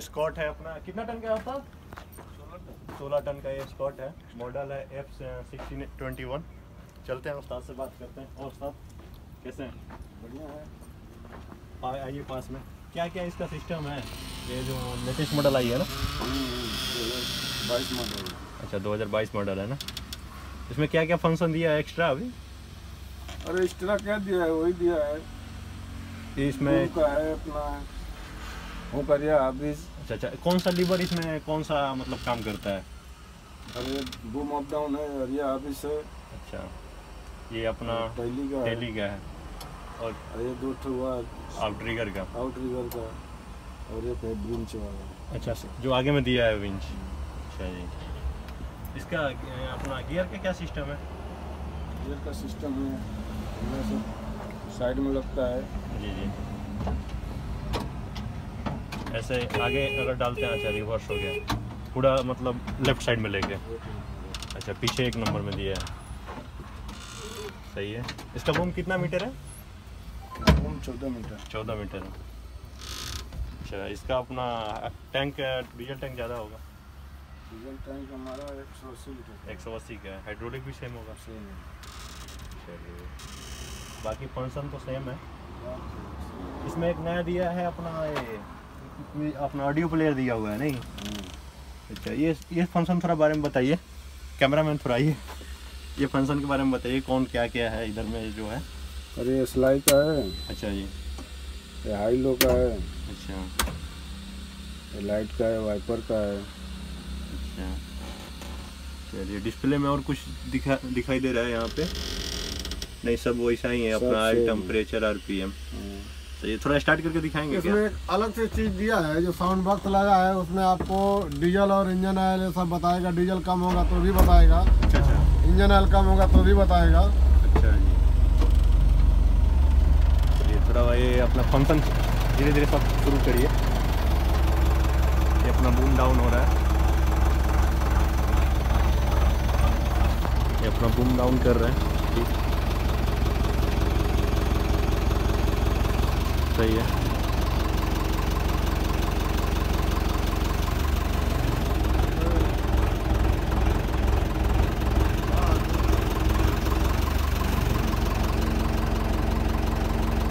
Scott है अपना। कितना टन का होता सोलह टन का ये स्कॉट है। मॉडल है एफ़ सिक्सटीन ट्वेंटी वन चलते हैं उस्ताद से बात करते हैं। और उस्ताद कैसे हैं? बढ़िया है। आइए पास में। क्या क्या इसका सिस्टम है? ये जो लेटेस्ट मॉडल आई है ना? बाईस मॉडल अच्छा 2022 मॉडल है ना? इसमें क्या क्या फ़ंक्शन दिया है एक्स्ट्रा अभी? अरे एक्स्ट्रा क्या दिया है? वही दिया है। इसमें का है अपना वो करिए ऑफ़िस अच्छा अच्छा कौन सा लीवर इसमें कौन सा मतलब काम करता है? अरे बूम अप डाउन है और ये ऑफ़िस है अच्छा ये अपना पहली का है। टेली का है। और ये दो हुआ आउट ट्रिगर का। आउट रिवर का। और एक है ब्रिंच वाला। अच्छा जो आगे में दिया है विंच अच्छा जी। इसका अपना गियर का क्या सिस्टम है? गियर का सिस्टम है। साइड में लगता है। जी जी। ऐसे आगे अगर डालते हैं अच्छा रिवर्स हो गया। पूरा मतलब लेफ़्ट साइड में लेके। अच्छा पीछे एक नंबर में दिया है। सही है। इसका बूम कितना मीटर है? बूम चौदह मीटर। चौदह मीटर है। अच्छा इसका अपना टैंक डीजल टैंक ज़्यादा होगा? डीजल टैंक हमारा एक सौ अस्सी लीटर एक सौ अस्सी का है। हाइड्रोलिक भी सेम होगा? सेम है। चलिए। बाकी फ़ंक्शन तो सेम है। इसमें एक नया दिया है अपना ये अपना ऑडियो प्लेयर दिया हुआ है नहीं। अच्छा ये ये फ़ंक्शन थोड़ा बारे में बताइए। कैमरा मैन थोड़ा आइए ये फ़ंक्शन के बारे में बताइए कौन क्या क्या है इधर में जो है। अरे ये सिलाई का है। अच्छा जी। ये हाई लो का है। अच्छा। ये लाइट का है वाइपर का है। अच्छा। चलिए डिस्प्ले में और कुछ दिखा दिखाई दे रहा है यहाँ पे? नहीं सब वैसा ही है अपना। टेम्परेचर आरपीएम हाँ। तो ये थोड़ा स्टार्ट करके दिखाएँगे इसमें एक अलग से चीज़ दिया है जो साउंड बॉक्स लगा है उसमें आपको डीजल और इंजन ऑयल ये सब बताएगा। डीजल कम होगा तो भी बताएगा। अच्छा अच्छा। इंजन ऑयल कम होगा तो भी बताएगा। अच्छा जी। चलिए थोड़ा ये अपना फ़ंक्शन धीरे धीरे सब शुरू करिए। ये अपना बूम डाउन हो रहा है। ये अपना बूम डाउन कर रहे हैं। ठीक सही है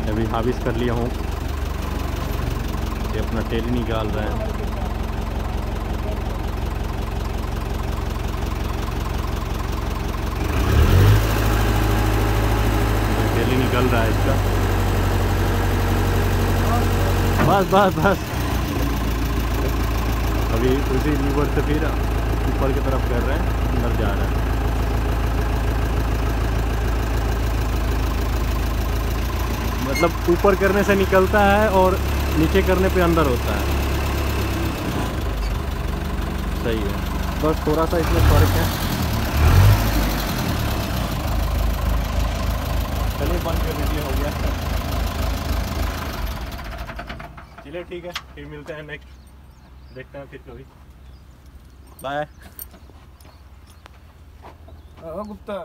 अभी हाविस कर लिया हूँ। ये अपना टेल निकाल रहे है टेली निकल रहा है इसका बस बस बस। अभी उसी लीवर से फिर ऊपर की तरफ़ कर रहे हैं, अंदर जा रहा है। मतलब ऊपर करने से निकलता है और नीचे करने पे अंदर होता है। सही है। बस थोड़ा सा इसमें फ़र्क है चलिए बंद कर दीजिए हो गया चलिए ठीक है फिर मिलते हैं नेक्स्ट देखते हैं फिर कभी। बाय गुप्ता।